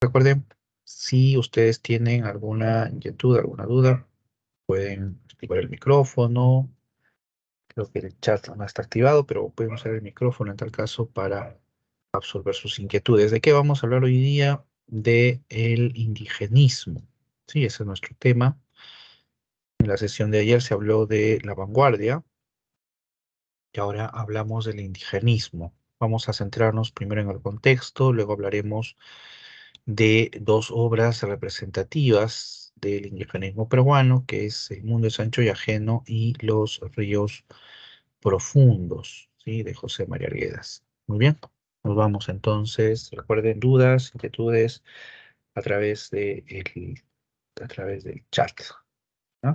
Recuerden, si ustedes tienen alguna inquietud, alguna duda, pueden activar el micrófono. Creo que el chat no está activado, pero pueden usar el micrófono en tal caso para absorber sus inquietudes. ¿De qué vamos a hablar hoy día? De el indigenismo. Sí, ese es nuestro tema. En la sesión de ayer se habló de la vanguardia y ahora hablamos del indigenismo. Vamos a centrarnos primero en el contexto, luego hablaremos de dos obras representativas del indigenismo peruano, que es El mundo es ancho y ajeno y Los ríos profundos, ¿sí? de José María Arguedas. Muy bien, nos vamos entonces. Recuerden dudas, inquietudes a través, de el, a través del chat. A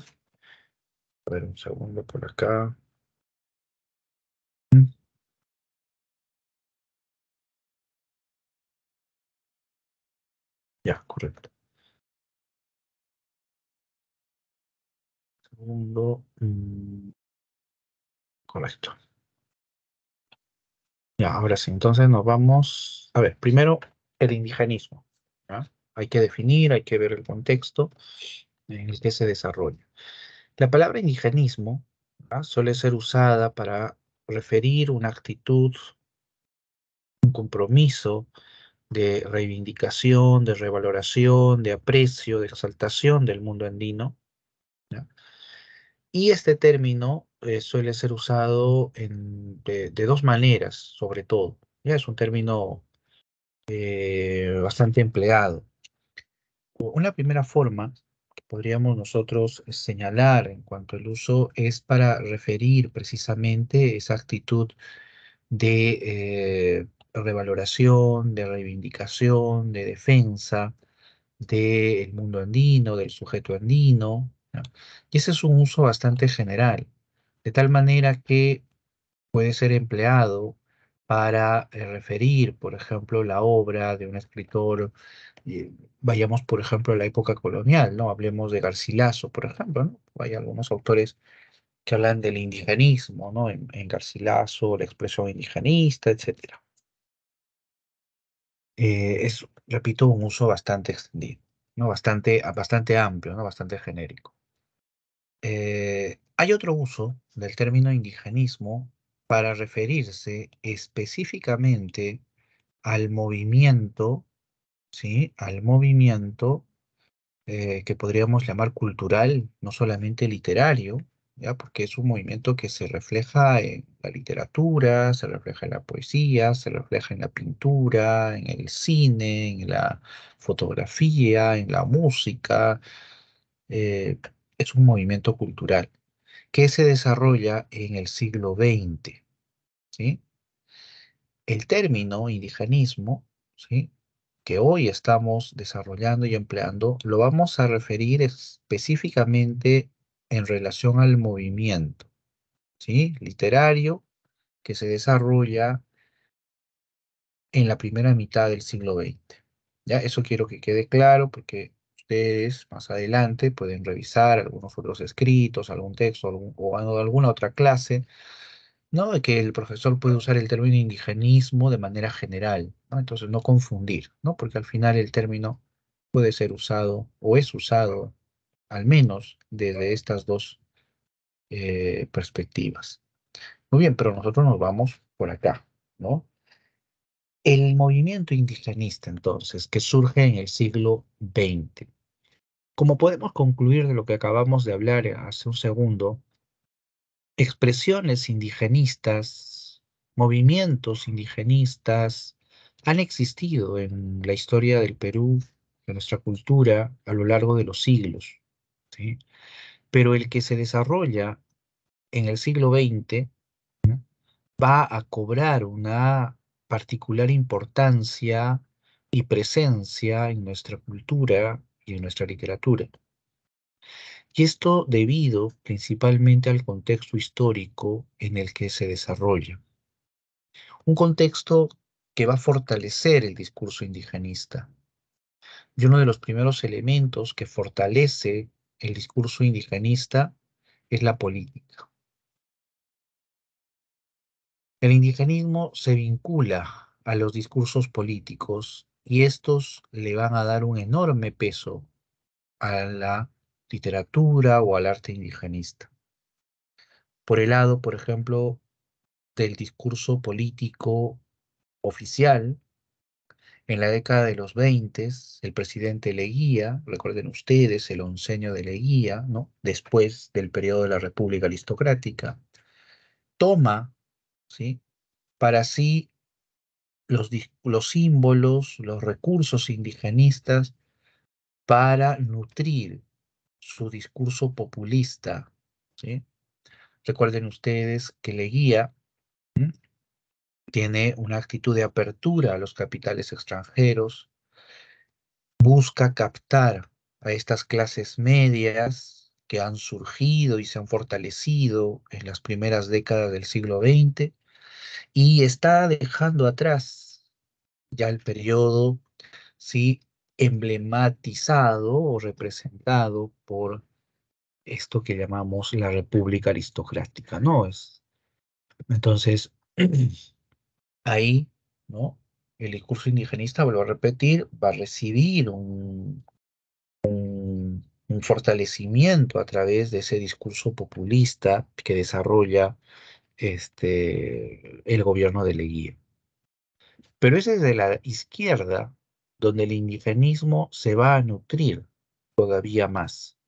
ver, un segundo por acá. Ya, correcto. Segundo. Mm, correcto. Ya, ahora sí, entonces nos vamos. A ver, primero el indigenismo. Hay que definir, hay que ver el contexto en el que se desarrolla. La palabra indigenismo suele ser usada para referir una actitud, un compromiso de reivindicación, de revaloración, de aprecio, de exaltación del mundo andino. Y este término eh, suele ser usado de, dos maneras, sobre todo. ¿ya? Es un término eh, bastante empleado. Una primera forma que podríamos nosotros señalar en cuanto al uso es para referir precisamente esa actitud de eh, revaloración, de reivindicación, de defensa del mundo andino, del sujeto andino. Y ese es un uso bastante general, de tal manera que puede ser empleado para eh, referir, por ejemplo, la obra de un escritor, vayamos, por ejemplo, a la época colonial, ¿no? Hablemos de Garcilaso, por ejemplo. Hay algunos autores que hablan del indigenismo, ¿no? En, en Garcilaso, la expresión indigenista, etcétera. Eh, es, repito, un uso bastante extendido, ¿no? bastante, bastante amplio, ¿no? bastante genérico. Eh, hay otro uso del término indigenismo para referirse específicamente al movimiento, ¿sí? al movimiento eh, que podríamos llamar cultural, no solamente literario, porque es un movimiento que se refleja en la literatura, se refleja en la poesía, se refleja en la pintura, en el cine, en la fotografía, en la música. Eh, es un movimiento cultural que se desarrolla en el siglo XX. ¿sí? El término indigenismo, ¿sí? que hoy estamos desarrollando y empleando, lo vamos a referir específicamente en relación al movimiento ¿sí? literario que se desarrolla en la primera mitad del siglo XX. ¿ya? Eso quiero que quede claro porque ustedes más adelante pueden revisar algunos otros escritos, algún texto o alguna otra clase, ¿no? De que el profesor puede usar el término indigenismo de manera general. Entonces no confundir, ¿no? Porque al final el término puede ser usado o es usado al menos desde estas dos eh, perspectivas. Muy bien, pero nosotros nos vamos por acá, ¿no? El movimiento indigenista, entonces, que surge en el siglo XX. Como podemos concluir de lo que acabamos de hablar hace un segundo, expresiones indigenistas, movimientos indigenistas han existido en la historia del Perú, de nuestra cultura, a lo largo de los siglos. Pero el que se desarrolla en el siglo XX va a cobrar una particular importancia y presencia en nuestra cultura y en nuestra literatura. Y esto debido principalmente al contexto histórico en el que se desarrolla. Un contexto que va a fortalecer el discurso indigenista. Y uno de los primeros elementos que fortalece el discurso indigenista es la política. El indigenismo se vincula a los discursos políticos y estos le van a dar un enorme peso a la literatura o al arte indigenista. Por el lado, por ejemplo, del discurso político oficial, en la década de los 20, el presidente Leguía, recuerden ustedes, el onceño de Leguía, ¿no? después del periodo de la República Aristocrática, toma ¿sí? para sí los, los símbolos, los recursos indigenistas para nutrir su discurso populista. ¿sí? Recuerden ustedes que Leguía tiene una actitud de apertura a los capitales extranjeros, busca captar a estas clases medias que han surgido y se han fortalecido en las primeras décadas del siglo XX y está dejando atrás ya el periodo, sí, emblematizado o representado por esto que llamamos la República Aristocrática, ¿no? Es, entonces, ahí, ¿no? El discurso indigenista, vuelvo a repetir, va a recibir un, fortalecimiento a través de ese discurso populista que desarrolla este, el gobierno de Leguía. Pero es desde la izquierda donde el indigenismo se va a nutrir todavía más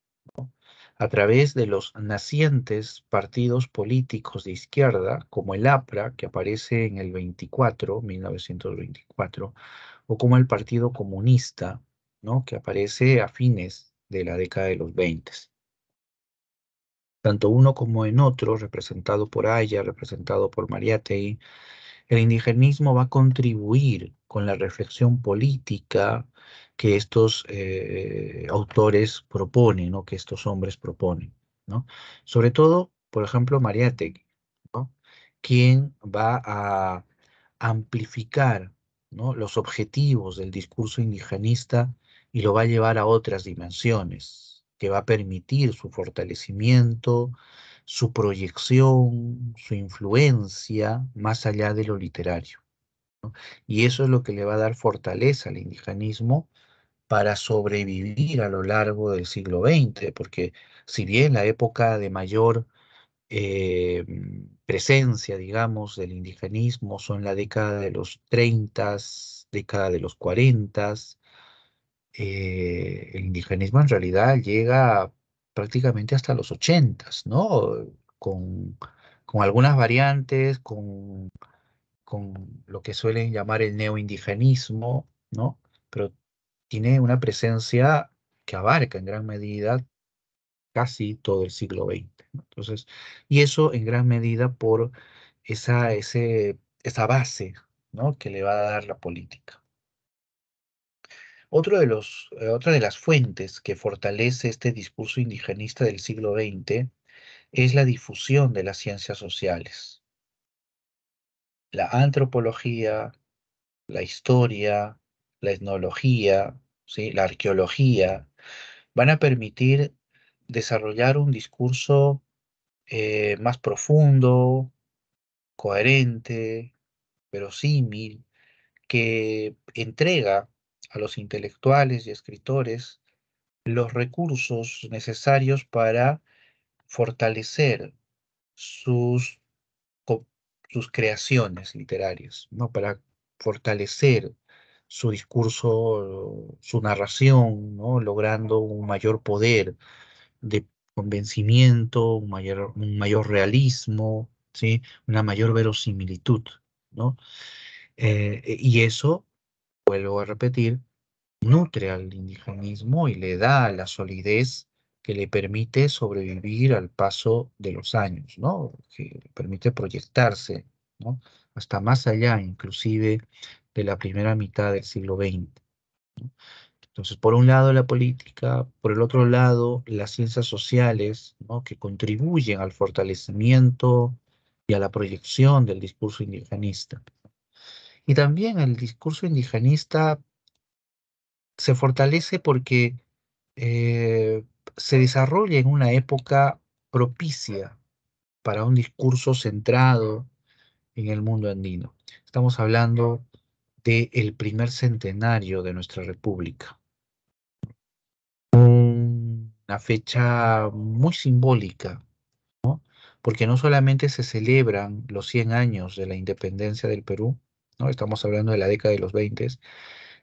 a través de los nacientes partidos políticos de izquierda, como el APRA, que aparece en el 24, 1924, o como el Partido Comunista, ¿no? que aparece a fines de la década de los 20. Tanto uno como en otro, representado por Aya, representado por Mariátegui, el indigenismo va a contribuir con la reflexión política que estos eh, autores proponen, ¿no? que estos hombres proponen. ¿no? Sobre todo, por ejemplo, Mariátegui, ¿no? quien va a amplificar ¿no? los objetivos del discurso indigenista y lo va a llevar a otras dimensiones, que va a permitir su fortalecimiento, su proyección, su influencia más allá de lo literario. Y eso es lo que le va a dar fortaleza al indigenismo para sobrevivir a lo largo del siglo XX, porque si bien la época de mayor eh, presencia, digamos, del indigenismo son la década de los 30, década de los 40, eh, el indigenismo en realidad llega prácticamente hasta los 80, ¿no? Con, con algunas variantes, con, con lo que suelen llamar el neoindigenismo, ¿no? Pero tiene una presencia que abarca en gran medida casi todo el siglo XX. Entonces, y eso en gran medida por esa, esa base ¿no? que le va a dar la política. Otro de los, eh, otra de las fuentes que fortalece este discurso indigenista del siglo XX es la difusión de las ciencias sociales. La antropología, la historia, la etnología, la arqueología, van a permitir desarrollar un discurso eh, más profundo, coherente, verosímil, que entrega a los intelectuales y escritores los recursos necesarios para fortalecer sus, sus creaciones literarias, ¿no? para fortalecer su discurso, su narración, ¿no? logrando un mayor poder de convencimiento, un mayor, un mayor realismo, ¿sí? una mayor verosimilitud. ¿no? Eh, y eso, vuelvo a repetir, nutre al indigenismo y le da la solidez que le permite sobrevivir al paso de los años, ¿no? que permite proyectarse ¿no? hasta más allá, inclusive de la primera mitad del siglo XX. Entonces, por un lado la política, por el otro lado las ciencias sociales, ¿no? que contribuyen al fortalecimiento y a la proyección del discurso indigenista. Y también el discurso indigenista se fortalece porque eh, se desarrolla en una época propicia para un discurso centrado en el mundo andino. Estamos hablando del primer centenario de nuestra república. Una fecha muy simbólica, porque no solamente se celebran los 100 años de la independencia del Perú, ¿no? estamos hablando de la década de los 20,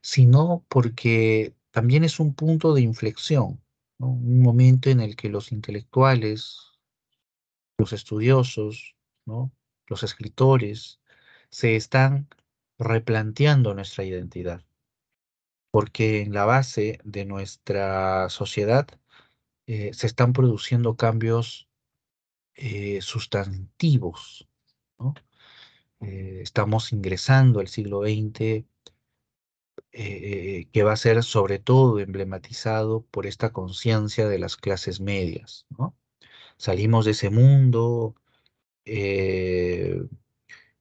sino porque también es un punto de inflexión, un momento en el que los intelectuales, los estudiosos, ¿no? los escritores, se están replanteando nuestra identidad, porque en la base de nuestra sociedad eh, se están produciendo cambios eh, sustantivos. Eh, estamos ingresando al siglo XX, que va a ser sobre todo emblematizado por esta conciencia de las clases medias. Salimos de ese mundo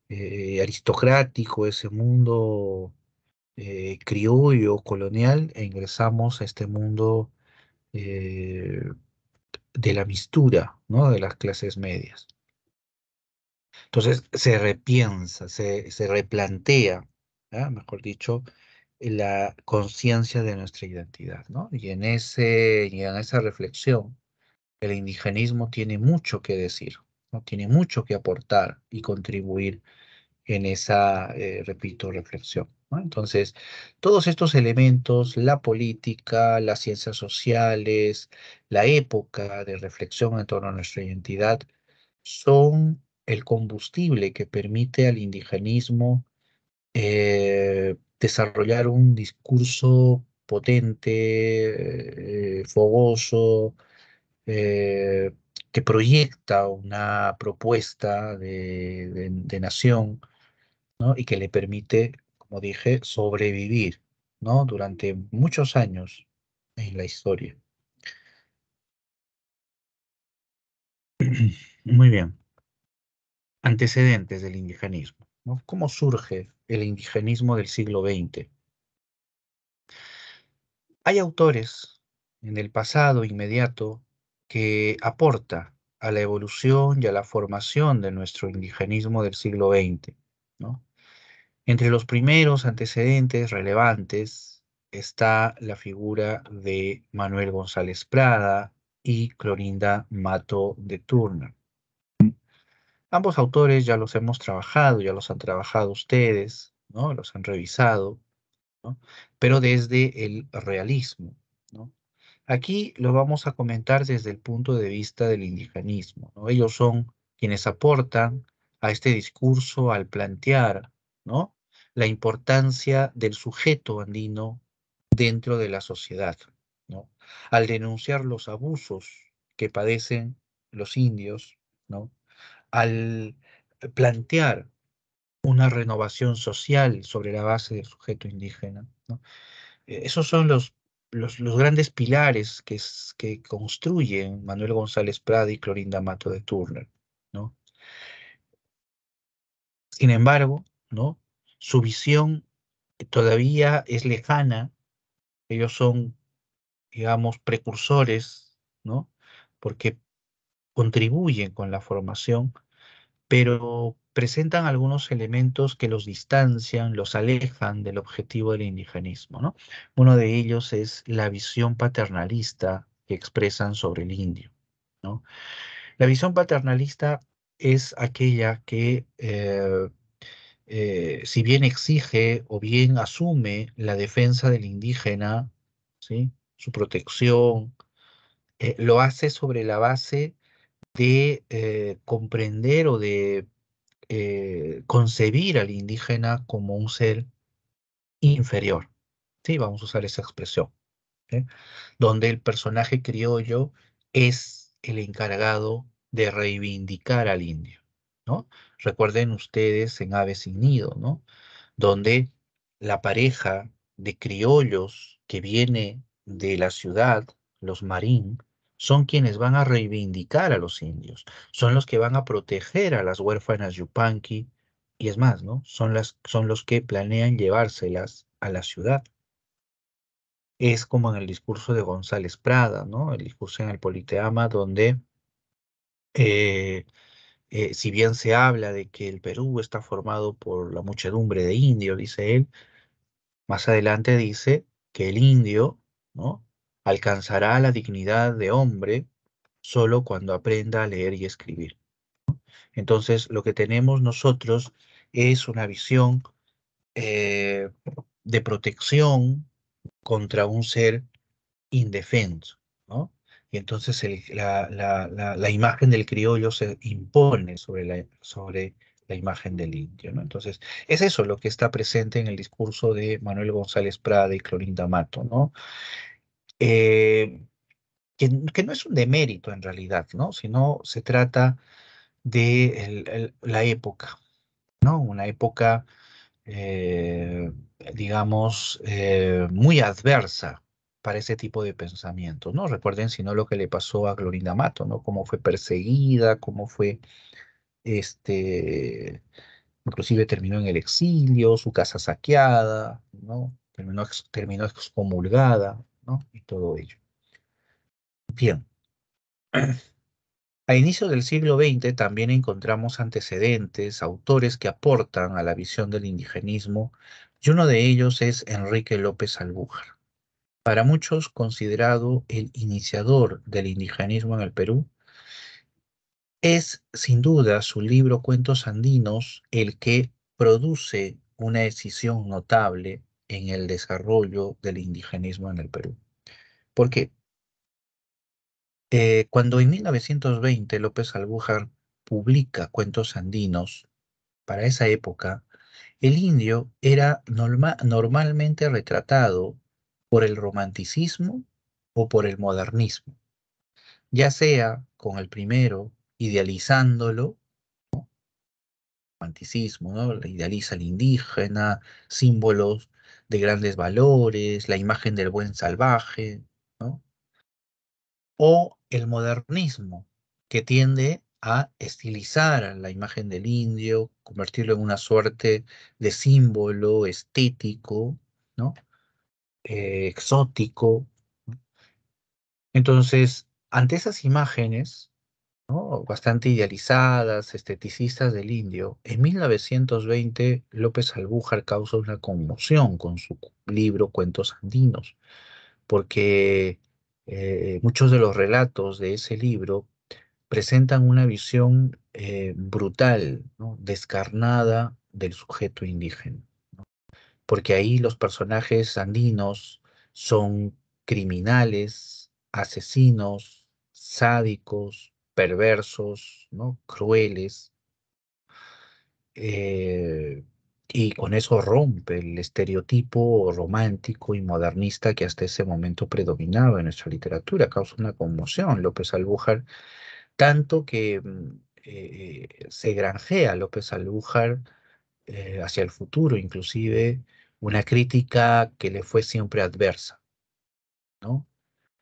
eh, aristocrático, ese mundo eh, criollo, colonial, e ingresamos a este mundo eh, de la mistura, ¿no? De las clases medias. Entonces se repiensa, se, replantea, mejor dicho, la conciencia de nuestra identidad, ¿no? Y en, ese, en esa reflexión, el indigenismo tiene mucho que decir, ¿no? Tiene mucho que aportar y contribuir en esa, eh, repito, reflexión. Entonces, todos estos elementos, la política, las ciencias sociales, la época de reflexión en torno a nuestra identidad, son el combustible que permite al indigenismo eh, desarrollar un discurso potente, eh, fogoso, que proyecta una propuesta de nación y que le permite, como dije, sobrevivir durante muchos años en la historia. Muy bien. Antecedentes del indigenismo. ¿Cómo surge el indigenismo del siglo XX? Hay autores en el pasado inmediato que aporta a la evolución y a la formación de nuestro indigenismo del siglo XX. ¿no? Entre los primeros antecedentes relevantes está la figura de Manuel González Prada y Clorinda Mato de Turner. Ambos autores ya los hemos trabajado, ya los han trabajado ustedes, ¿no? Los han revisado, Pero desde el realismo, Aquí lo vamos a comentar desde el punto de vista del indigenismo, Ellos son quienes aportan a este discurso al plantear, ¿no? la importancia del sujeto andino dentro de la sociedad, ¿no? Al denunciar los abusos que padecen los indios, ¿no? Al plantear una renovación social sobre la base del sujeto indígena. E, esos son los, los, grandes pilares que, que construyen Manuel González Prada y Clorinda Mato de Turner, ¿no? Sin embargo, ¿no? su visión todavía es lejana, ellos son, digamos, precursores, ¿no? Porque contribuyen con la formación, pero presentan algunos elementos que los distancian, los alejan del objetivo del indigenismo, ¿no? Uno de ellos es la visión paternalista que expresan sobre el indio. La visión paternalista es aquella que eh, eh, si bien exige o bien asume la defensa del indígena, su protección, eh, lo hace sobre la base de eh, comprender o de concebir al indígena como un ser inferior. ¿sí? Vamos a usar esa expresión. Donde el personaje criollo es el encargado de reivindicar al indio. ¿no? Recuerden ustedes en Aves sin Nido, ¿no? Donde la pareja de criollos que viene de la ciudad, los marín, son quienes van a reivindicar a los indios, son los que van a proteger a las huérfanas yupanqui, y es más, ¿no? Son, las, son los que planean llevárselas a la ciudad. Es como en el discurso de González Prada, ¿no? El discurso en el Politeama, donde eh, eh, si bien se habla de que el Perú está formado por la muchedumbre de indios, dice él, Más adelante dice que el indio, ¿no? Alcanzará la dignidad de hombre solo cuando aprenda a leer y escribir. Entonces, lo que tenemos nosotros es una visión eh, de protección contra un ser indefenso, ¿no? Y entonces la, imagen del criollo se impone sobre la, sobre la imagen del indio, ¿no? Entonces, es eso lo que está presente en el discurso de Manuel González Prada y Clorinda Mato, ¿no? Eh, que, no es un demérito en realidad, ¿no? Sino se trata de la época, ¿no? Una época, eh, digamos, eh, muy adversa para ese tipo de pensamiento, ¿no? Recuerden, si no, lo que le pasó a Glorinda Mato, ¿no? Cómo fue perseguida, cómo fue, este, inclusive terminó en el exilio, su casa saqueada, ¿no? Terminó, terminó excomulgada, Y todo ello. Bien. A inicios del siglo XX también encontramos antecedentes, autores que aportan a la visión del indigenismo, y uno de ellos es Enrique López Albújar. Para muchos considerado el iniciador del indigenismo en el Perú, es sin duda su libro Cuentos Andinos el que produce una decisión notable en el desarrollo del indigenismo en el Perú. ¿Por qué? Eh, cuando en 1920 López Albújar publica Cuentos Andinos, para esa época, el indio era normalmente retratado por el romanticismo o por el modernismo, ya sea con el primero idealizándolo, romanticismo, ¿no? idealiza al indígena, símbolos de grandes valores, la imagen del buen salvaje, o el modernismo, que tiende a estilizar la imagen del indio, convertirlo en una suerte de símbolo estético. Eh, exótico. Entonces, ante esas imágenes, bastante idealizadas, esteticistas del indio, en 1920 López Albújar causa una conmoción con su libro Cuentos Andinos, porque eh, muchos de los relatos de ese libro presentan una visión eh, brutal, descarnada del sujeto indígena, porque ahí los personajes andinos son criminales, asesinos, sádicos, perversos, ¿no? crueles, eh, y con eso rompe el estereotipo romántico y modernista que hasta ese momento predominaba en nuestra literatura, causa una conmoción López Albújar, tanto que mm, eh, se granjea López Albújar eh, hacia el futuro, inclusive una crítica que le fue siempre adversa, ¿no?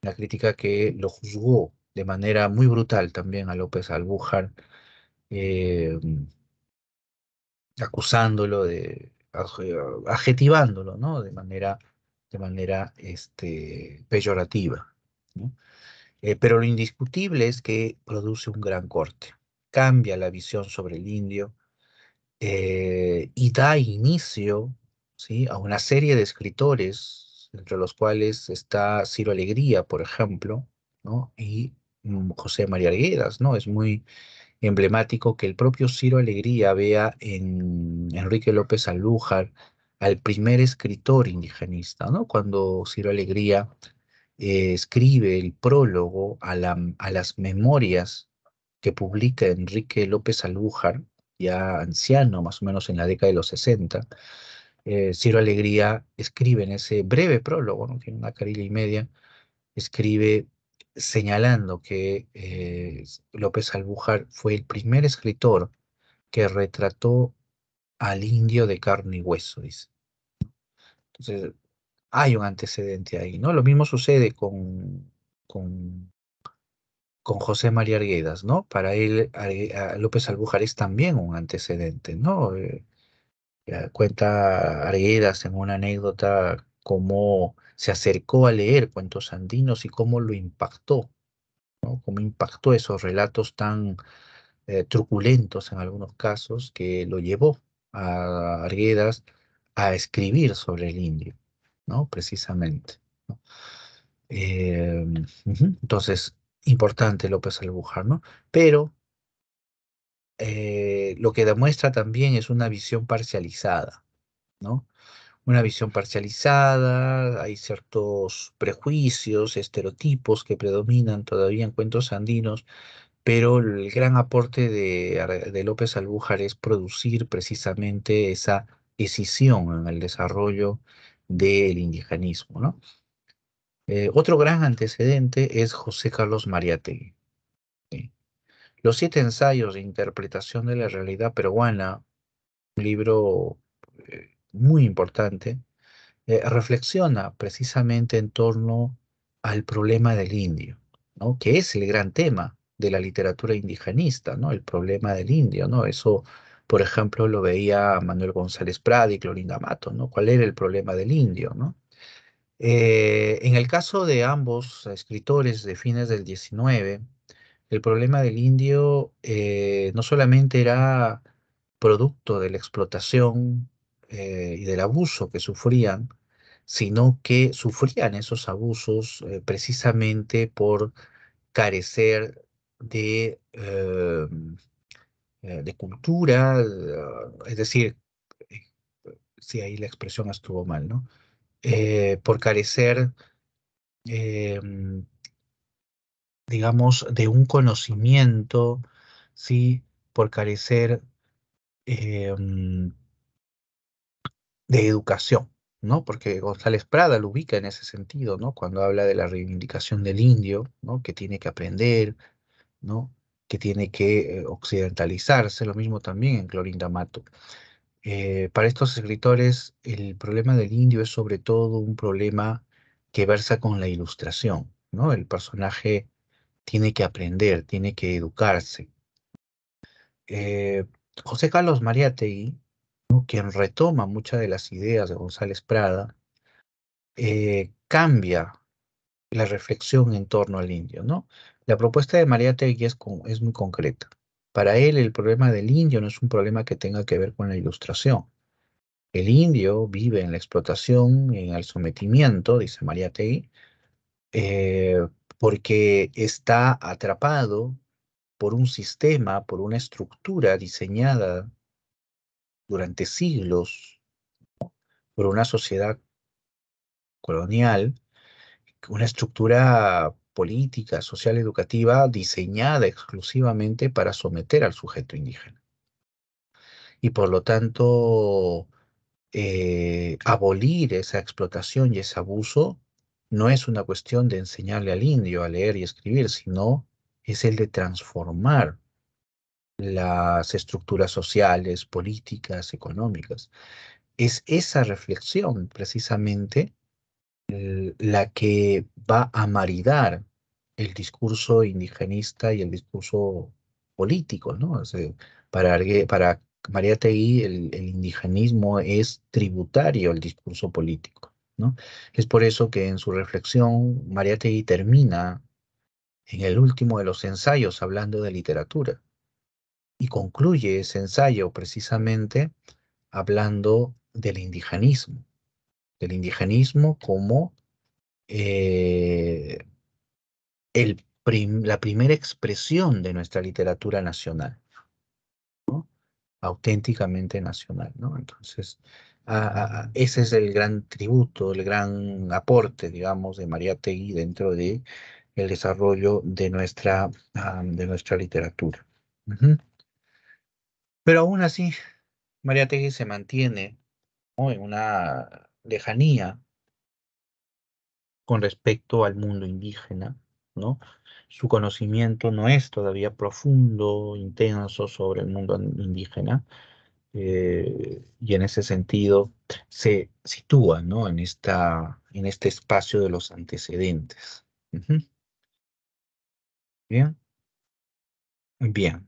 Una crítica que lo juzgó de manera muy brutal también a López Albújar. Eh, acusándolo de, adjetivándolo, ¿no? De manera, de manera este, peyorativa. Eh, pero lo indiscutible es que produce un gran corte, cambia la visión sobre el indio eh, y da inicio ¿sí? a una serie de escritores, entre los cuales está Ciro Alegría, por ejemplo, ¿no? y José María Arguedas, ¿no? Es muy, emblemático que el propio Ciro Alegría vea en Enrique López Alújar al primer escritor indigenista, ¿no? Cuando Ciro Alegría eh, escribe el prólogo a, a las memorias que publica Enrique López Alújar, ya anciano, más o menos en la década de los 60, eh, Ciro Alegría escribe en ese breve prólogo, ¿no? tiene una carilla y media, escribe señalando que eh, López Albújar fue el primer escritor que retrató al indio de carne y hueso, dice. Entonces, hay un antecedente ahí, ¿no? Lo mismo sucede con, con, con José María Arguedas, ¿no? Para él, López Albújar es también un antecedente, ¿no? Eh, cuenta Arguedas en una anécdota cómo se acercó a leer cuentos andinos y cómo lo impactó, ¿no? cómo impactó esos relatos tan eh, truculentos en algunos casos que lo llevó a Arguedas a escribir sobre el indio. ¿no? Precisamente. Eh, entonces, importante López Albujar, ¿no? Pero eh, lo que demuestra también es una visión parcializada, ¿no? Una visión parcializada, hay ciertos prejuicios, estereotipos que predominan todavía en cuentos andinos, pero el gran aporte de, de López Albújar es producir precisamente esa decisión en el desarrollo del indigenismo, ¿no? Eh, otro gran antecedente es José Carlos Mariátegui. Los siete ensayos de interpretación de la realidad peruana, un libro eh, muy importante, eh, reflexiona precisamente en torno al problema del indio, ¿no? que es el gran tema de la literatura indigenista, ¿no? el problema del indio. ¿no? Eso, por ejemplo, lo veía Manuel González Prada y Clorinda Mato, ¿no? ¿Cuál era el problema del indio? ¿no? Eh, en el caso de ambos escritores de fines del 19, el problema del indio eh, no solamente era producto de la explotación eh, y del abuso que sufrían, sino que sufrían esos abusos precisamente por carecer de, de cultura, es decir, si ahí la expresión estuvo mal, ¿no? Eh, por carecer, em, digamos, de un conocimiento, ¿sí? Por carecer em, de educación, ¿no? Porque González Prada lo ubica en ese sentido, ¿no? Cuando habla de la reivindicación del indio, ¿no? Que tiene que aprender, ¿no? Que tiene que eh, occidentalizarse, lo mismo también en Clorinda Mato. Eh, para estos escritores, el problema del indio es sobre todo un problema que versa con la ilustración, ¿no? El personaje tiene que aprender, tiene que educarse. Eh, José Carlos Quien retoma muchas de las ideas de González Prada, eh, cambia la reflexión en torno al indio, ¿no? La propuesta de Mariátegui es, es muy concreta. Para él el problema del indio no es un problema que tenga que ver con la ilustración. El indio vive en la explotación, en el sometimiento, dice María Tegui, eh, porque está atrapado por un sistema, por una estructura diseñada durante siglos por una sociedad colonial, una estructura política, social, educativa diseñada exclusivamente para someter al sujeto indígena. Y por lo tanto, eh, abolir esa explotación y ese abuso no es una cuestión de enseñarle al indio a leer y escribir, sino es el de transformar las estructuras sociales, políticas, económicas. Es esa reflexión precisamente la que va a maridar el discurso indigenista y el discurso político, ¿no? para, para María Tegui el, indigenismo es tributario al discurso político, ¿no? Es por eso que en su reflexión María Tegui termina en el último de los ensayos hablando de literatura y concluye ese ensayo precisamente hablando del indigenismo, del indigenismo como eh, el la primera expresión de nuestra literatura nacional, auténticamente nacional. ¿no? Entonces, ese es el gran tributo, el gran aporte, digamos, de María Tegui dentro de el desarrollo de nuestra, de nuestra literatura. Pero aún así, María Tegui se mantiene en una lejanía con respecto al mundo indígena, ¿no? Su conocimiento no es todavía profundo, intenso sobre el mundo indígena, eh, y en ese sentido se sitúa, ¿no? En, esta, en este espacio de los antecedentes. Bien. Bien.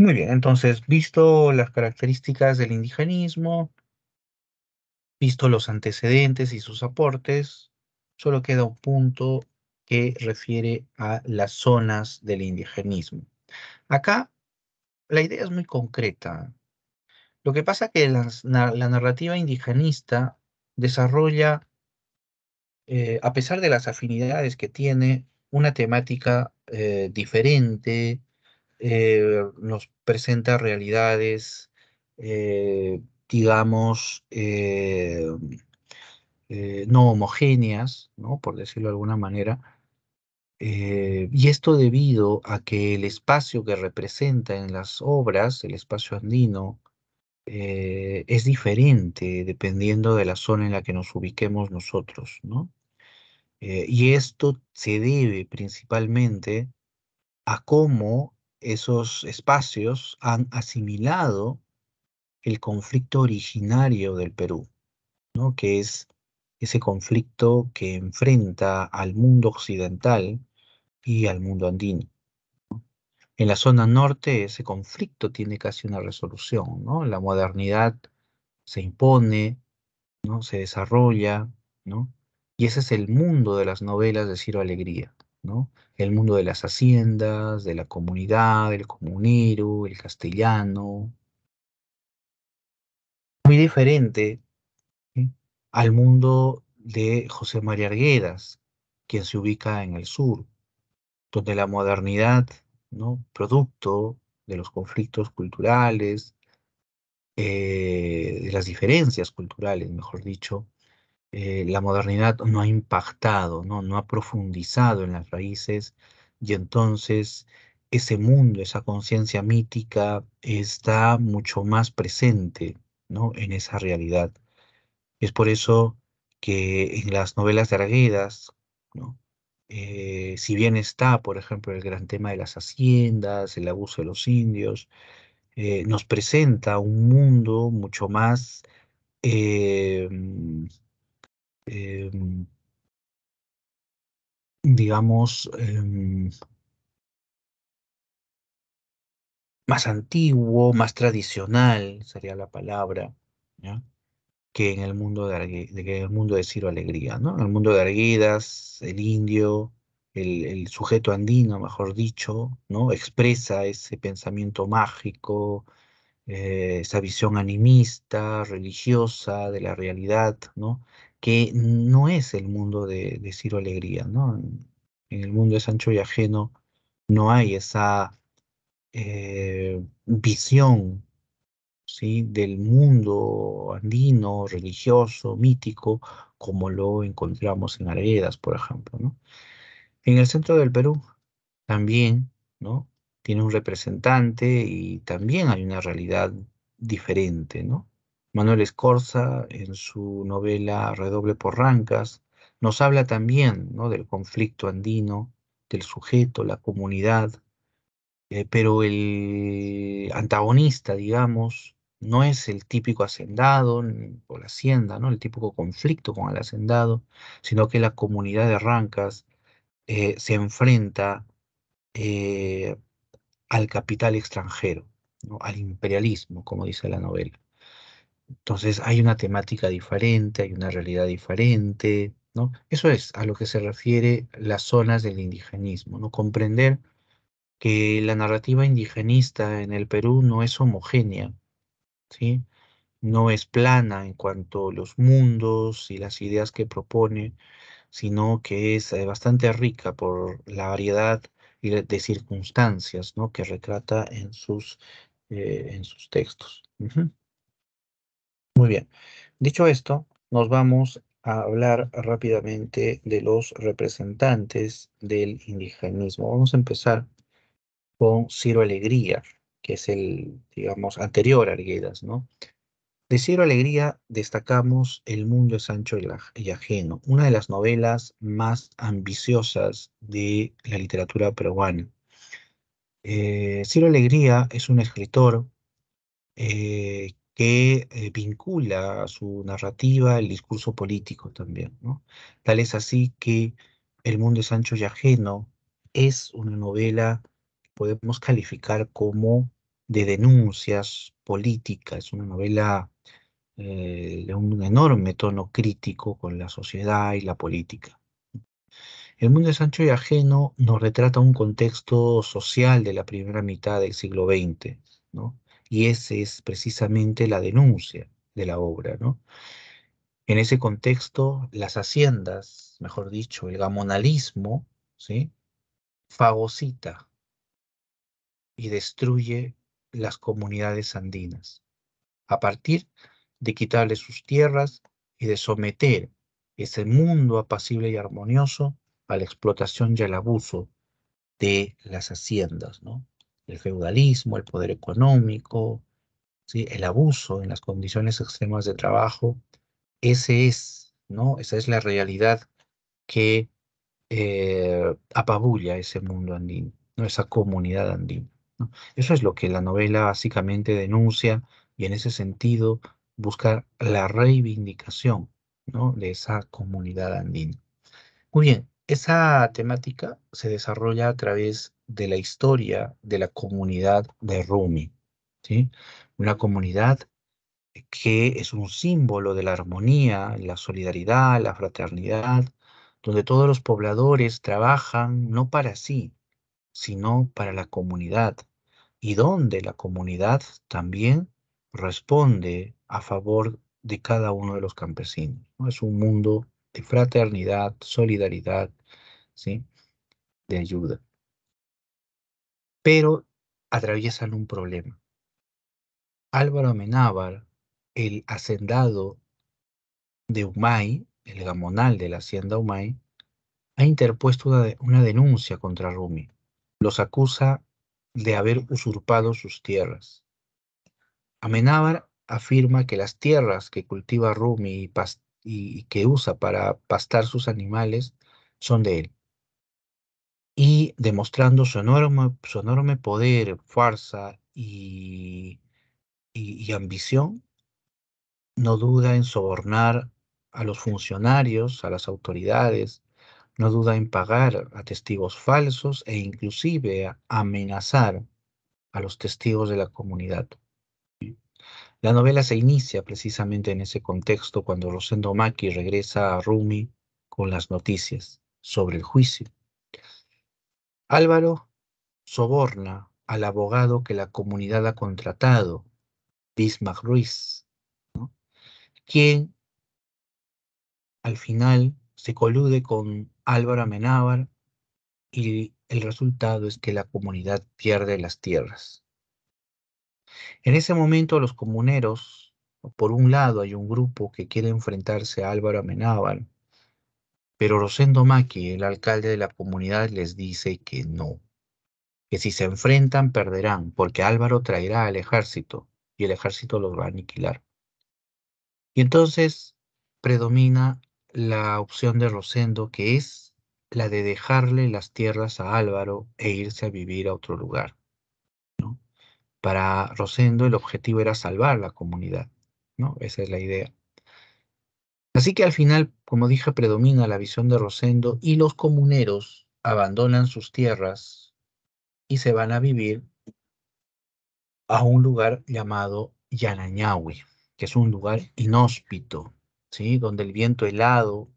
Muy bien, entonces, visto las características del indigenismo, visto los antecedentes y sus aportes, solo queda un punto que refiere a las zonas del indigenismo. Acá la idea es muy concreta. Lo que pasa es que la, narrativa indigenista desarrolla, eh, a pesar de las afinidades que tiene, una temática eh, diferente, eh, nos presenta realidades, digamos, no homogéneas, ¿no? por decirlo de alguna manera, y esto debido a que el espacio que representa en las obras, el espacio andino, eh, es diferente dependiendo de la zona en la que nos ubiquemos nosotros, ¿no? Eh, y esto se debe principalmente a cómo esos espacios han asimilado el conflicto originario del Perú, ¿no? Que es ese conflicto que enfrenta al mundo occidental y al mundo andino. En la zona norte ese conflicto tiene casi una resolución, ¿no? La modernidad se impone, ¿no? Se desarrolla, ¿no? Y ese es el mundo de las novelas de Ciro Alegría, ¿no? El mundo de las haciendas, de la comunidad, el comunero, el castellano. Muy diferente al mundo de José María Arguedas, quien se ubica en el sur, donde la modernidad ¿no? Producto de los conflictos culturales, eh, de las diferencias culturales, mejor dicho, eh, la modernidad no ha impactado, ¿no? no ha profundizado en las raíces y entonces ese mundo, esa conciencia mítica está mucho más presente ¿no? en esa realidad. Es por eso que en las novelas de Arguedas, ¿no? Eh, si bien está, por ejemplo, el gran tema de las haciendas, el abuso de los indios, eh, nos presenta un mundo mucho más, em, digamos, em, más antiguo, más tradicional, sería la palabra, que en el mundo de, el mundo de Ciro Alegría, ¿no? En el mundo de Arguedas, el indio, el, sujeto andino, mejor dicho, ¿no? Expresa ese pensamiento mágico, eh, esa visión animista, religiosa de la realidad, ¿no? Que no es el mundo de, Ciro Alegría, ¿no? En, el mundo de Sancho y Ajeno no hay esa eh, visión del mundo andino, religioso, mítico, como lo encontramos en Arguedas, por ejemplo. ¿no? En el centro del Perú también ¿no? tiene un representante y también hay una realidad diferente. ¿no? Manuel Escorza, en su novela Redoble por Rancas, nos habla también del conflicto andino, del sujeto, la comunidad, eh, pero el antagonista, digamos, no es el típico hacendado o la hacienda, ¿no? El típico conflicto con el hacendado, sino que la comunidad de Rancas eh, se enfrenta eh, al capital extranjero, ¿no? al imperialismo, como dice la novela. Entonces hay una temática diferente, hay una realidad diferente, ¿no? Eso es a lo que se refiere las zonas del indigenismo, ¿no? Comprender que la narrativa indigenista en el Perú no es homogénea, ¿sí? No es plana en cuanto a los mundos y las ideas que propone, sino que es eh, bastante rica por la variedad de circunstancias ¿no? que retrata en sus, eh, en sus textos. Muy bien. Dicho esto, nos vamos a hablar rápidamente de los representantes del indigenismo. Vamos a empezar con Ciro Alegría que es el, digamos, anterior a Arguedas, ¿no? De Ciro Alegría destacamos El mundo es ancho y ajeno, una de las novelas más ambiciosas de la literatura peruana. Eh, Ciro Alegría es un escritor eh, que eh, vincula su narrativa al discurso político también. Tal es así que El mundo es ancho y ajeno es una novela podemos calificar como de denuncias políticas, una novela eh, de un enorme tono crítico con la sociedad y la política. El mundo de Sancho y Ajeno nos retrata un contexto social de la primera mitad del siglo XX, ¿no? Y esa es precisamente la denuncia de la obra, ¿no? En ese contexto, las haciendas, mejor dicho, el gamonalismo, ¿sí? fagocita y destruye las comunidades andinas, a partir de quitarle sus tierras y de someter ese mundo apacible y armonioso a la explotación y al abuso de las haciendas, ¿no? El feudalismo, el poder económico, ¿sí? el abuso en las condiciones extremas de trabajo, ese es, ¿no? Esa es la realidad que eh, apabulla ese mundo andino, ¿no? esa comunidad andina. Eso es lo que la novela básicamente denuncia y en ese sentido busca la reivindicación ¿no? de esa comunidad andina. Muy bien, esa temática se desarrolla a través de la historia de la comunidad de Rumi, ¿sí? Una comunidad que es un símbolo de la armonía, la solidaridad, la fraternidad, donde todos los pobladores trabajan no para sí, sino para la comunidad, y donde la comunidad también responde a favor de cada uno de los campesinos. Es un mundo de fraternidad, solidaridad, ¿sí? de ayuda. Pero atraviesan un problema. Álvaro Amenábar, el hacendado de Humay, el gamonal de la hacienda Humay, ha interpuesto una, denuncia contra Rumi. Los acusa de haber usurpado sus tierras. Amenábar afirma que las tierras que cultiva Rumi y, que usa para pastar sus animales son de él. Y demostrando su enorme, su enorme poder, fuerza y, y ambición, no duda en sobornar a los funcionarios, a las autoridades, no duda en pagar a testigos falsos e inclusive amenazar a los testigos de la comunidad. La novela se inicia precisamente en ese contexto cuando Rosendo Maki regresa a Rumi con las noticias sobre el juicio. Álvaro soborna al abogado que la comunidad ha contratado, Bismarck Ruiz, quien al final se colude con Álvaro Amenábar y el resultado es que la comunidad pierde las tierras. En ese momento los comuneros, por un lado hay un grupo que quiere enfrentarse a Álvaro Amenábar, pero Rosendo Maki, el alcalde de la comunidad, les dice que no, que si se enfrentan perderán, porque Álvaro traerá al ejército y el ejército los va a aniquilar. Y entonces predomina la opción de Rosendo, que es la de dejarle las tierras a Álvaro e irse a vivir a otro lugar. Para Rosendo el objetivo era salvar la comunidad, ¿no? Esa es la idea. Así que al final, como dije, predomina la visión de Rosendo y los comuneros abandonan sus tierras y se van a vivir a un lugar llamado Yanañahui, que es un lugar inhóspito, ¿sí? Donde el viento helado,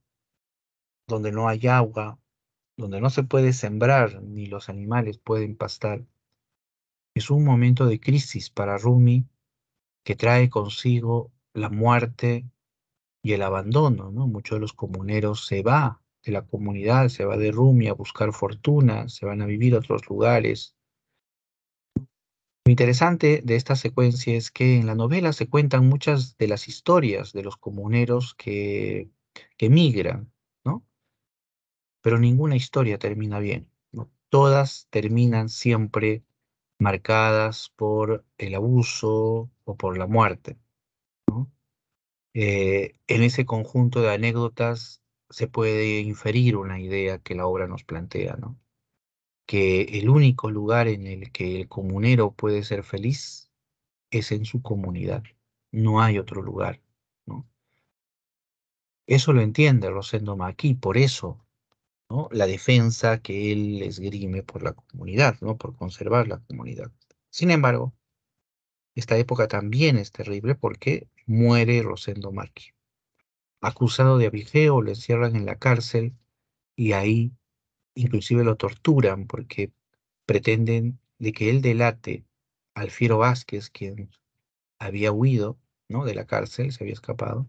donde no hay agua, donde no se puede sembrar ni los animales pueden pastar. Es un momento de crisis para Rumi que trae consigo la muerte y el abandono, ¿no? Muchos de los comuneros se va de la comunidad, se va de Rumi a buscar fortuna, se van a vivir a otros lugares, lo interesante de esta secuencia es que en la novela se cuentan muchas de las historias de los comuneros que, que migran, ¿no? Pero ninguna historia termina bien. Todas terminan siempre marcadas por el abuso o por la muerte. Eh, en ese conjunto de anécdotas se puede inferir una idea que la obra nos plantea, ¿no? que el único lugar en el que el comunero puede ser feliz es en su comunidad. No hay otro lugar. ¿no? Eso lo entiende Rosendo Maki, por eso la defensa que él esgrime por la comunidad, ¿no? por conservar la comunidad. Sin embargo, esta época también es terrible porque muere Rosendo Maki. Acusado de abigeo, lo encierran en la cárcel y ahí inclusive lo torturan porque pretenden de que él delate Alfiero Vázquez, quien había huido ¿no? de la cárcel, se había escapado,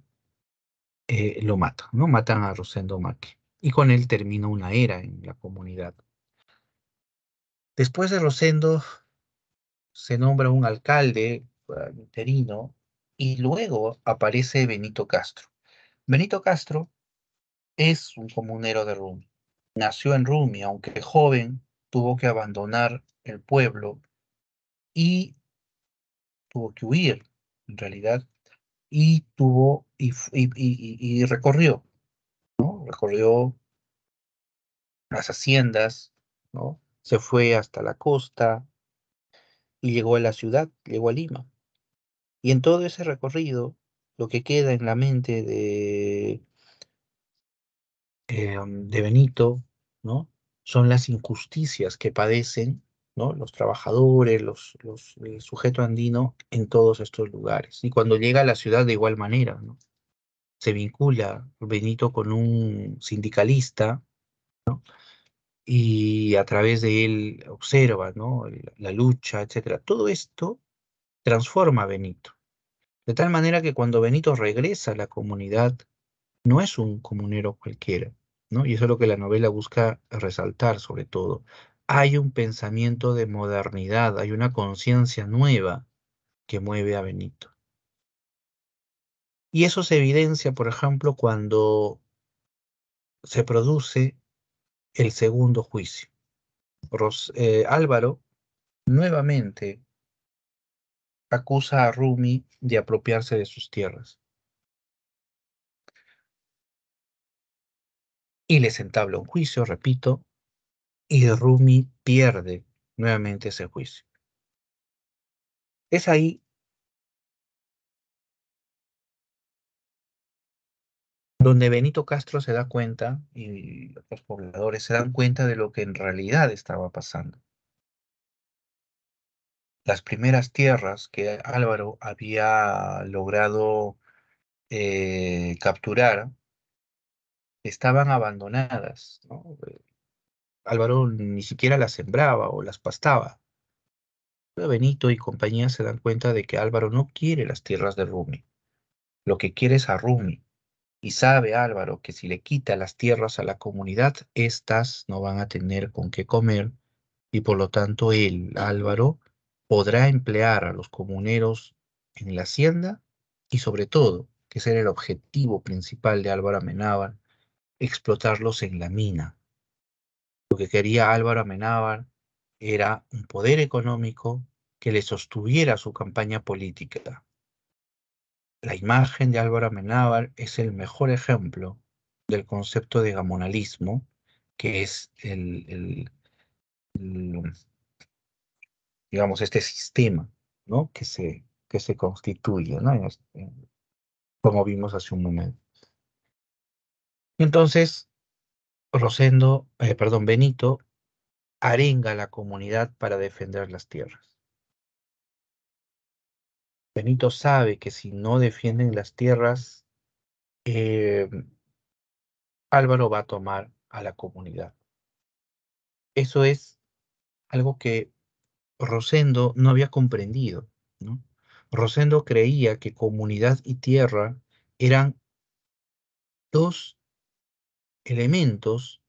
eh, lo matan, ¿no? Matan a Rosendo Mackey. Y con él termina una era en la comunidad. Después de Rosendo se nombra un alcalde interino y luego aparece Benito Castro. Benito Castro es un comunero de Rumi. Nació en Rumi, aunque joven, tuvo que abandonar el pueblo y tuvo que huir, en realidad, y tuvo y, recorrió. Recorrió las haciendas. Se fue hasta la costa llegó a la ciudad, llegó a Lima. Y en todo ese recorrido, lo que queda en la mente de, em, de Benito, ¿no? Son las injusticias que padecen ¿no? Los trabajadores, los, los, el sujeto andino en todos estos lugares. Y cuando llega a la ciudad de igual manera. Se vincula Benito con un sindicalista, ¿no? Y a través de él observa, ¿no? La lucha, etcétera. Todo esto transforma a Benito. De tal manera que cuando Benito regresa a la comunidad, no es un comunero cualquiera, ¿no? Y eso es lo que la novela busca resaltar sobre todo hay un pensamiento de modernidad, hay una conciencia nueva que mueve a Benito. Y eso se evidencia, por ejemplo, cuando se produce el segundo juicio. Eh, Álvaro nuevamente acusa a Rumi de apropiarse de sus tierras. Y les entabla un juicio, repito, y Rumi pierde nuevamente ese juicio. Es ahí donde Benito Castro se da cuenta y los pobladores se dan cuenta de lo que en realidad estaba pasando. Las primeras tierras que Álvaro había logrado eh, capturar estaban abandonadas. ¿no? Álvaro ni siquiera las sembraba o las pastaba. Benito y compañía se dan cuenta de que Álvaro no quiere las tierras de Rumi. Lo que quiere es a Rumi. Y sabe Álvaro que si le quita las tierras a la comunidad, éstas no van a tener con qué comer y por lo tanto él, Álvaro, podrá emplear a los comuneros en la hacienda y sobre todo, que será el objetivo principal de Álvaro Amenábar, explotarlos en la mina, lo que quería Álvaro Amenábar era un poder económico que le sostuviera su campaña política. La imagen de Álvaro Amenábar es el mejor ejemplo del concepto de gamonalismo, que es el, digamos, este sistema ¿no? que, se, que se constituye, como vimos hace un momento. Entonces, Rosendo, eh, perdón, Benito arenga a la comunidad para defender las tierras. Benito sabe que si no defienden las tierras, eh, Álvaro va a tomar a la comunidad. Eso es algo que Rosendo no había comprendido. Rosendo creía que comunidad y tierra eran dos elementos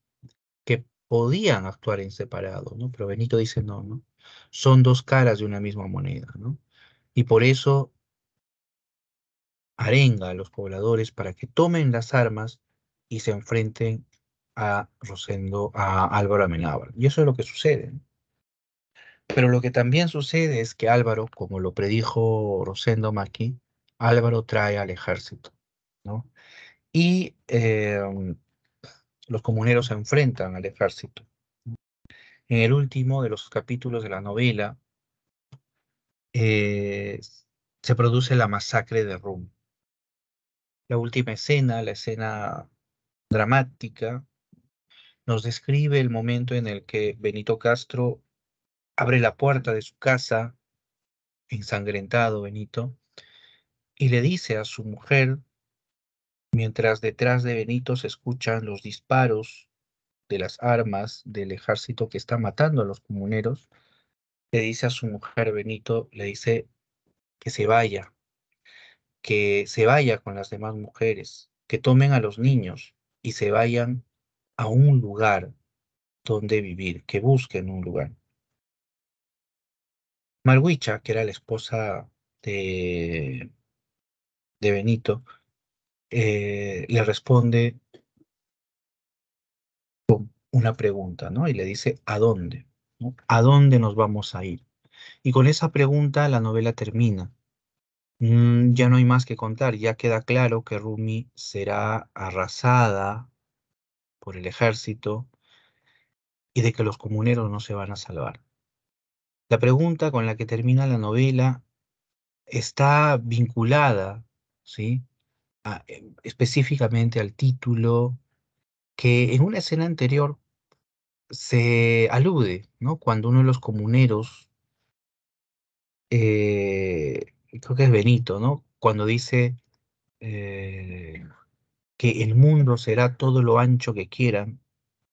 que podían actuar en separado, ¿no? Pero Benito dice no, ¿no? Son dos caras de una misma moneda, ¿no? Y por eso arenga a los pobladores para que tomen las armas y se enfrenten a Rosendo, a Álvaro Amenábar. Y eso es lo que sucede. Pero lo que también sucede es que Álvaro, como lo predijo Rosendo Maki, Álvaro trae al ejército, ¿no? Y em, los comuneros se enfrentan al ejército. En el último de los capítulos de la novela eh, se produce la masacre de Rum. La última escena, la escena dramática, nos describe el momento en el que Benito Castro abre la puerta de su casa, ensangrentado Benito, y le dice a su mujer mientras detrás de Benito se escuchan los disparos de las armas del ejército que está matando a los comuneros, le dice a su mujer, Benito, le dice que se vaya, que se vaya con las demás mujeres, que tomen a los niños y se vayan a un lugar donde vivir, que busquen un lugar. Marguicha, que era la esposa de, de Benito, eh, le responde con una pregunta, ¿no? Y le dice, ¿a dónde? ¿A dónde nos vamos a ir? Y con esa pregunta la novela termina. Mm, ya no hay más que contar, ya queda claro que Rumi será arrasada por el ejército y de que los comuneros no se van a salvar. La pregunta con la que termina la novela está vinculada, ¿sí? Eh, específicamente al título que en una escena anterior se alude, ¿no? Cuando uno de los comuneros, eh, creo que es Benito, ¿no? Cuando dice eh, que el mundo será todo lo ancho que quieran,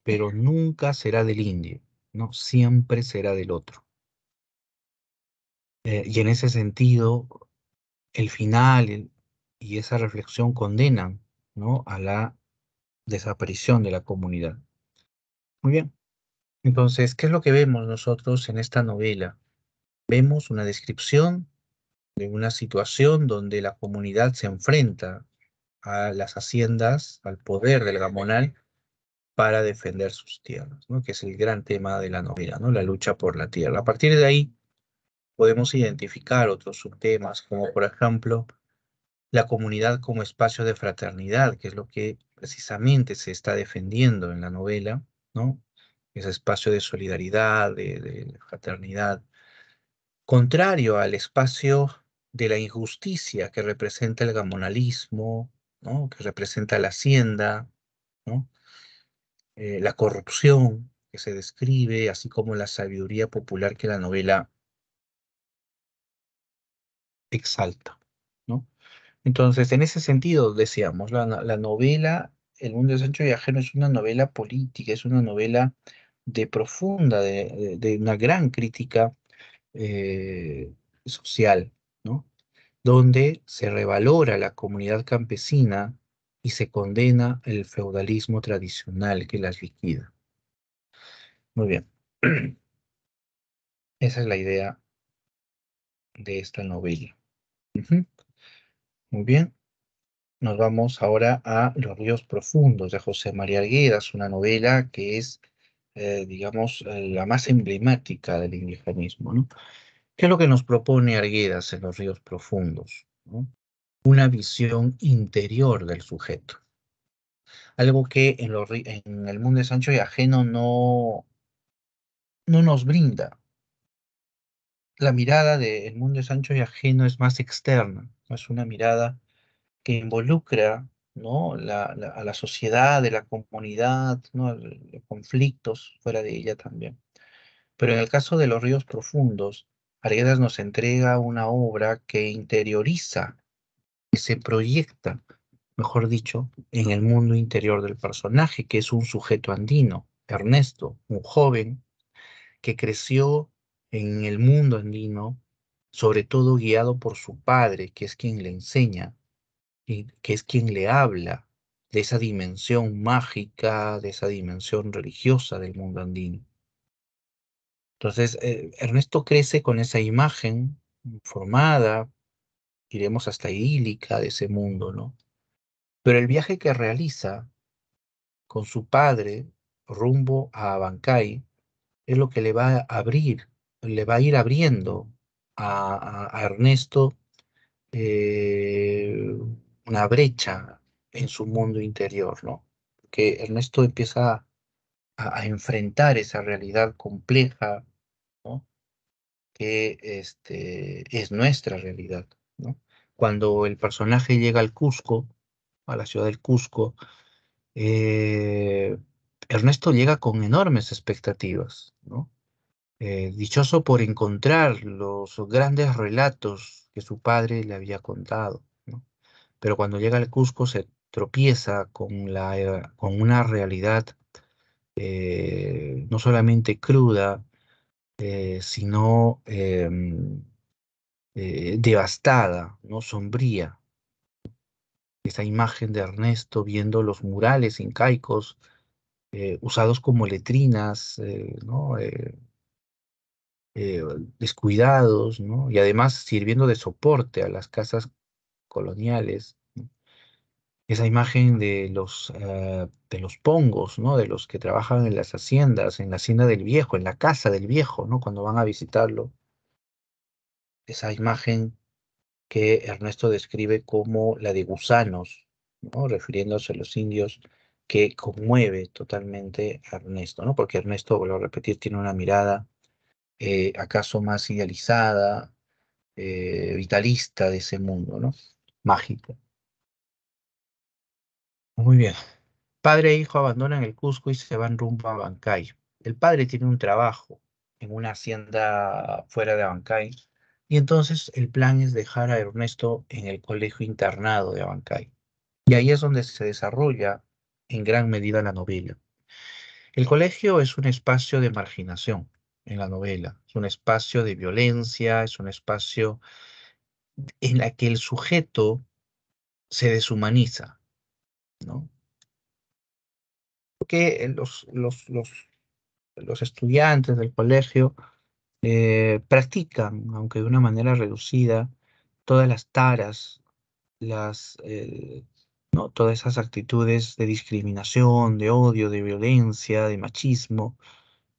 pero nunca será del indio, ¿no? Siempre será del otro. Eh, y en ese sentido, el final y esa reflexión condenan, ¿no? A la desaparición de la comunidad. Muy bien. Entonces, ¿qué es lo que vemos nosotros en esta novela? Vemos una descripción de una situación donde la comunidad se enfrenta a las haciendas, al poder del gamonal, para defender sus tierras, ¿no? que es el gran tema de la novela, ¿no? la lucha por la tierra. A partir de ahí podemos identificar otros subtemas, como por ejemplo la comunidad como espacio de fraternidad, que es lo que precisamente se está defendiendo en la novela, ¿no? Ese espacio de solidaridad, de, fraternidad, contrario al espacio de la injusticia que representa el gamonalismo, ¿no? que representa la hacienda, ¿no? Eh, la corrupción que se describe, así como la sabiduría popular que la novela exalta, ¿no? Entonces, en ese sentido, decíamos, la, novela El mundo de Sancho Viajero es una novela política, es una novela de profunda, de, una gran crítica eh, social, ¿no? Donde se revalora la comunidad campesina y se condena el feudalismo tradicional que las liquida. Muy bien. Esa es la idea de esta novela. Muy bien. Nos vamos ahora a Los ríos profundos de José María Arguedas, una novela que es, eh, digamos, eh, la más emblemática del indigenismo. ¿Qué es lo que nos propone Arguedas en Los ríos profundos? una visión interior del sujeto. Algo que en, en el mundo de Sancho y ajeno no, no nos brinda. La mirada del mundo de Sancho y ajeno es más externa, es una mirada que involucra ¿no? A la sociedad, de la comunidad, ¿no? los conflictos fuera de ella también. Pero en el caso de los ríos profundos, Arguedas nos entrega una obra que interioriza que se proyecta, mejor dicho, en el mundo interior del personaje, que es un sujeto andino, Ernesto, un joven que creció en el mundo andino, sobre todo guiado por su padre, que es quien le enseña, que es quien le habla de esa dimensión mágica, de esa dimensión religiosa del mundo andino. Entonces, eh, Ernesto crece con esa imagen formada iremos hasta idílica de ese mundo, ¿no? Pero el viaje que realiza con su padre rumbo a Abancay es lo que le va a abrir, le va a ir abriendo a, Ernesto eh, una brecha en su mundo interior, ¿no? Que Ernesto empieza a, enfrentar esa realidad compleja, ¿no? Que este, es nuestra realidad. Cuando el personaje llega al Cusco, a la ciudad del Cusco, eh, Ernesto llega con enormes expectativas, eh, dichoso por encontrar los grandes relatos que su padre le había contado, Pero cuando llega al Cusco se tropieza con, la, eh, con una realidad no solamente cruda, eh, sino em, eh, devastada, ¿no? Sombría. Esa imagen de Ernesto viendo los murales incaicos eh, usados como letrinas, ¿no? descuidados, ¿no? Y además sirviendo de soporte a las casas coloniales. Esa imagen de los, eh, de los pongos, ¿no? De los que trabajan en las haciendas, en la hacienda del viejo, en la casa del viejo, ¿no? Cuando van a visitarlo. Esa imagen que Ernesto describe como la de gusanos, ¿no? Refiriéndose a los indios que conmueve totalmente a Ernesto, ¿no? Porque Ernesto, vuelvo a repetir, tiene una mirada eh, acaso más idealizada, eh, vitalista de ese mundo, ¿no? Mágico. Muy bien. Padre e hijo abandonan el Cusco y se van rumbo a Bancay. El padre tiene un trabajo en una hacienda fuera de Abancay y entonces el plan es dejar a Ernesto en el colegio internado de Abancay. Y ahí es donde se desarrolla en gran medida la novela. El colegio es un espacio de marginación en la novela, es un espacio de violencia, es un espacio en la que el sujeto se deshumaniza, ¿no? Porque los, los, los, estudiantes del colegio eh, practican, aunque de una manera reducida, todas las taras, las, eh, ¿no? todas esas actitudes de discriminación, de odio, de violencia, de machismo,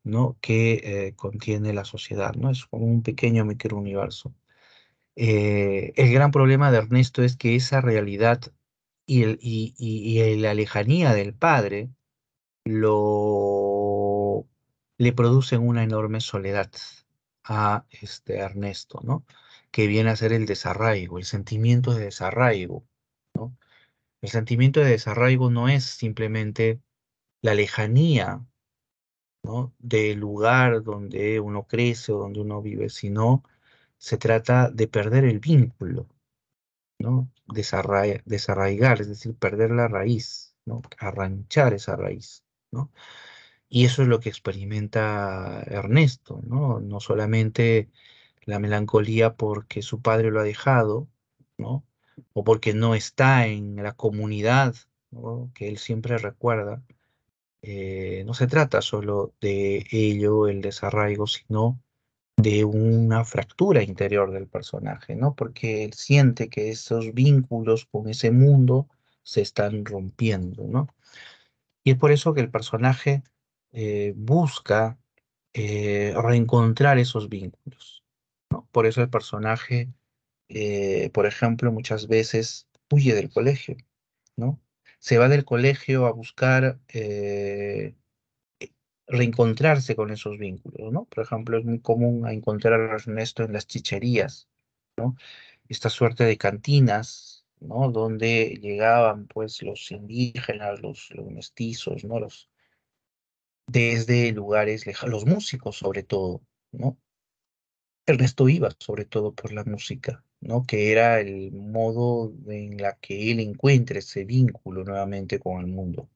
¿no? que eh, contiene la sociedad. ¿no? Es como un pequeño microuniverso. Eh, el gran problema de Ernesto es que esa realidad y, la lejanía del padre lo, le producen una enorme soledad a este Ernesto, ¿no? Que viene a ser el desarraigo, el sentimiento de desarraigo, ¿no? El sentimiento de desarraigo no es simplemente la lejanía. Del lugar donde uno crece o donde uno vive, sino se trata de perder el vínculo, ¿no? desarraigar, es decir, perder la raíz, ¿no? Arranchar esa raíz, ¿no? Y eso es lo que experimenta Ernesto, ¿no? No solamente la melancolía porque su padre lo ha dejado, ¿no? O porque no está en la comunidad que él siempre recuerda. Eh, no se trata solo de ello, el desarraigo, sino de una fractura interior del personaje, ¿no? Porque él siente que esos vínculos con ese mundo se están rompiendo, ¿no? Y es por eso que el personaje eh, busca eh, reencontrar esos vínculos, ¿no? Por eso el personaje, eh, por ejemplo, muchas veces huye del colegio, ¿no? Se va del colegio a buscar reencontrarse con esos vínculos, ¿no? Por ejemplo, es muy común encontrar a Ernesto en las chicherías, ¿no? Esta suerte de cantinas, ¿no? Donde llegaban, pues, los indígenas, los, mestizos, ¿no? Los, desde lugares lejanos, los músicos sobre todo, ¿no? Ernesto iba sobre todo por la música, ¿no? Que era el modo en la que él encuentra ese vínculo nuevamente con el mundo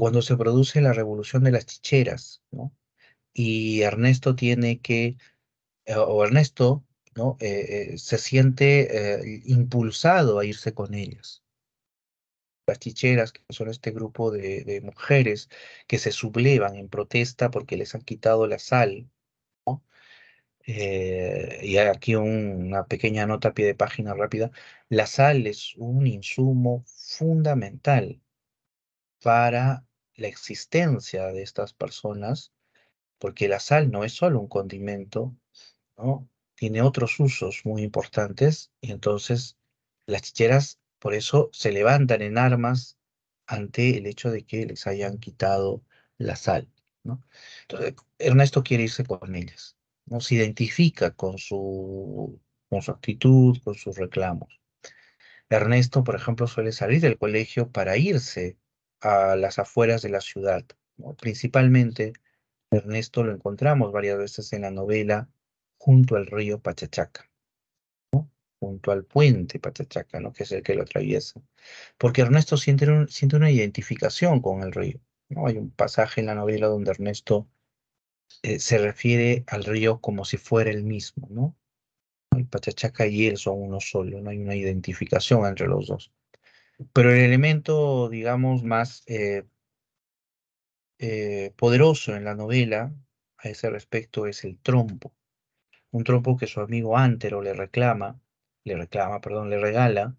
cuando se produce la revolución de las chicheras, ¿no? Y Ernesto tiene que, eh, o Ernesto, ¿no? Eh, eh, se siente impulsado a irse con ellas. Las chicheras, que son este grupo de, mujeres que se sublevan en protesta porque les han quitado la sal, ¿no? y aquí una pequeña nota a pie de página rápida. La sal es un insumo fundamental para la existencia de estas personas, porque la sal no es solo un condimento, ¿no? Tiene otros usos muy importantes y entonces las chicheras por eso se levantan en armas ante el hecho de que les hayan quitado la sal, Ernesto quiere irse con ellas, ¿no? Se identifica con su, con su actitud, con sus reclamos. Ernesto, por ejemplo, suele salir del colegio para irse a las afueras de la ciudad. Principalmente, Ernesto lo encontramos varias veces en la novela junto al río Pachachaca, junto al puente Pachachaca, ¿no? que es el que lo atraviesa. Porque Ernesto siente, una identificación con el río. ¿no? Hay un pasaje en la novela donde Ernesto eh, se refiere al río como si fuera el mismo, ¿no? El Pachachaca y él son uno solo, no hay una identificación entre los dos. Pero el elemento, digamos, más eh, eh, poderoso en la novela a ese respecto es el trompo. Un trompo que su amigo Antero le reclama, le reclama, perdón, le regala,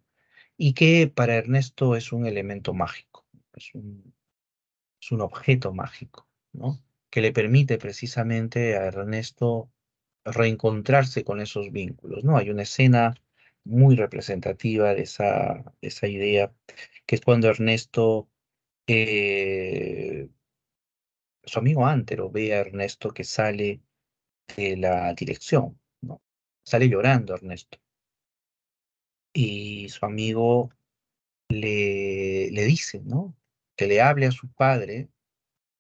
y que para Ernesto es un elemento mágico, es un, es un objeto mágico, ¿no? Que le permite precisamente a Ernesto reencontrarse con esos vínculos, ¿no? Hay una escena muy representativa de esa, esa idea, que es cuando Ernesto, eh, su amigo Antero ve a Ernesto que sale de la dirección, ¿no? Sale llorando Ernesto. Y su amigo le, le dice, ¿no? Que le hable a su padre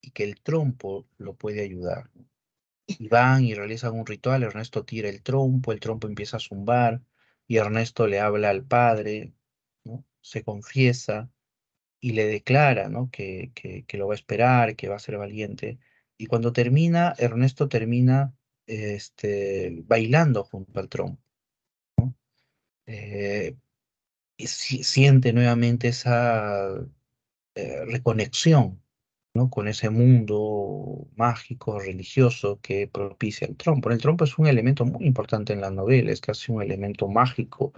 y que el trompo lo puede ayudar. Y van y realizan un ritual, Ernesto tira el trompo, el trompo empieza a zumbar y Ernesto le habla al padre. Se confiesa y le declara, ¿no? Que, que, lo va a esperar, que va a ser valiente. Y cuando termina, Ernesto termina este, bailando junto al trompo. ¿no? Eh, y si, siente nuevamente esa eh, reconexión ¿no? con ese mundo mágico, religioso que propicia el trompo. El trompo es un elemento muy importante en la novela, es casi un elemento mágico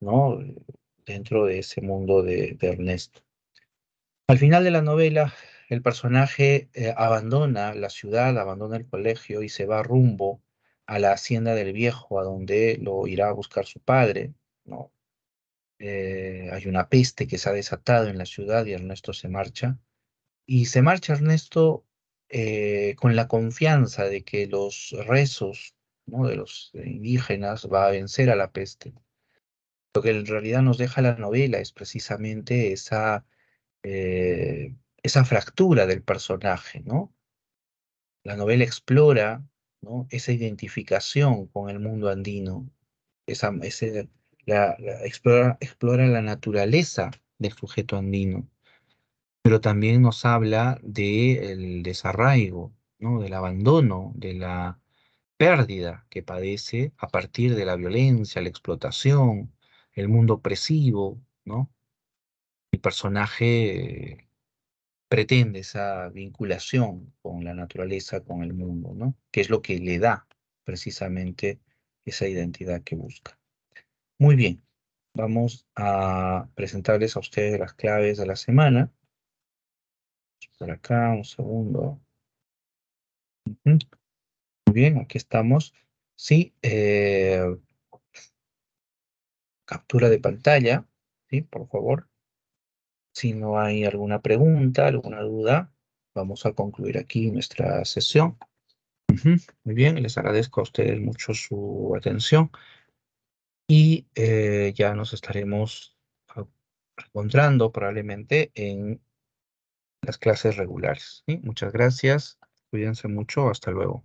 ¿no? dentro de ese mundo de, Ernesto. Al final de la novela, el personaje eh, abandona la ciudad, abandona el colegio y se va rumbo a la hacienda del viejo, a donde lo irá a buscar su padre, ¿no? Eh, hay una peste que se ha desatado en la ciudad y Ernesto se marcha. Y se marcha Ernesto eh, con la confianza de que los rezos de los indígenas va a vencer a la peste. Lo que en realidad nos deja la novela es precisamente esa eh, esa fractura del personaje, ¿no? La novela explora ¿no? esa identificación con el mundo andino, esa, ese, la, explora, explora la naturaleza del sujeto andino, pero también nos habla del desarraigo, ¿no? del abandono, de la pérdida que padece a partir de la violencia, la explotación, el mundo opresivo, ¿no? El personaje pretende esa vinculación con la naturaleza, con el mundo, ¿no? Que es lo que le da precisamente esa identidad que busca. Muy bien, vamos a presentarles a ustedes las claves de la semana. Por acá, un segundo. Muy bien, aquí estamos. Sí, eh, captura de pantalla, ¿sí? Por favor. Si no hay alguna pregunta, alguna duda, vamos a concluir aquí nuestra sesión. Muy bien, les agradezco a ustedes mucho su atención y eh, ya nos estaremos encontrando probablemente en las clases regulares. Muchas gracias, cuídense mucho, hasta luego.